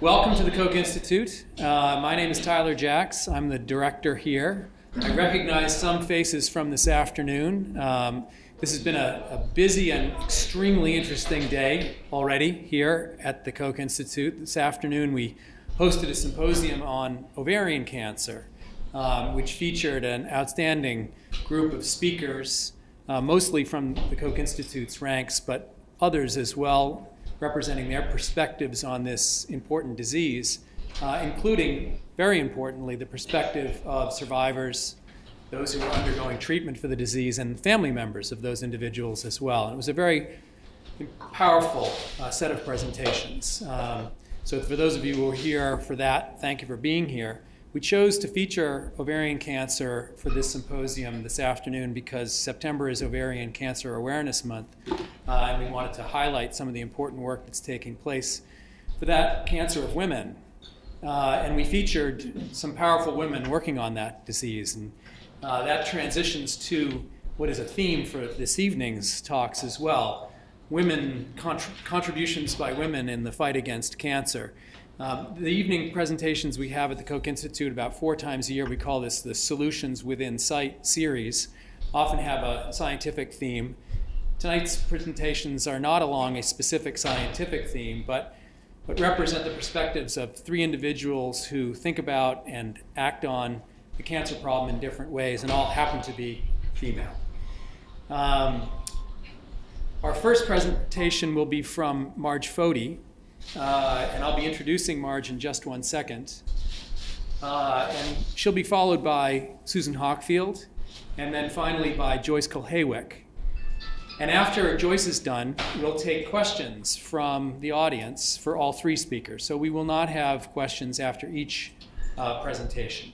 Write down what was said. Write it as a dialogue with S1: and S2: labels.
S1: Welcome to the Koch Institute. Uh, my name is Tyler Jacks. I'm the director here. I recognize some faces from this afternoon. Um, this has been a, a, busy and extremely interesting day already here at the Koch Institute. This afternoon we hosted a symposium on ovarian cancer, um, which featured an outstanding group of speakers, uh, mostly from the Koch Institute's ranks, but others as well, representing their perspectives on this important disease, uh, including, very importantly, the perspective of survivors, those who are undergoing treatment for the disease, and family members of those individuals as well. And it was a very powerful uh, set of presentations. Um, so, for those of you who are here for that, thank you for being here. We chose to feature ovarian cancer for this symposium this afternoon because September is Ovarian Cancer Awareness Month, uh, and we wanted to highlight some of the important work that's taking place for that cancer of women. Uh, and we featured some powerful women working on that disease. And uh, that transitions to what is a theme for this evening's talks as well women, contributions by women in the fight against cancer. Um, the evening presentations we have at the Koch Institute about four times a year, we call this the Solutions Within Sight series, often have a scientific theme. Tonight's presentations are not along a specific scientific theme, but, but represent the perspectives of three individuals who think about and act on the cancer problem in different ways, and all happen to be female. Um, our first presentation will be from Marge Foti, uh, and I'll be introducing Marge in just one second. Uh, and she'll be followed by Susan Hockfield, and then finally by Joyce Kulhawik. And after Joyce is done, we'll take questions from the audience for all three speakers. So we will not have questions after each uh, presentation.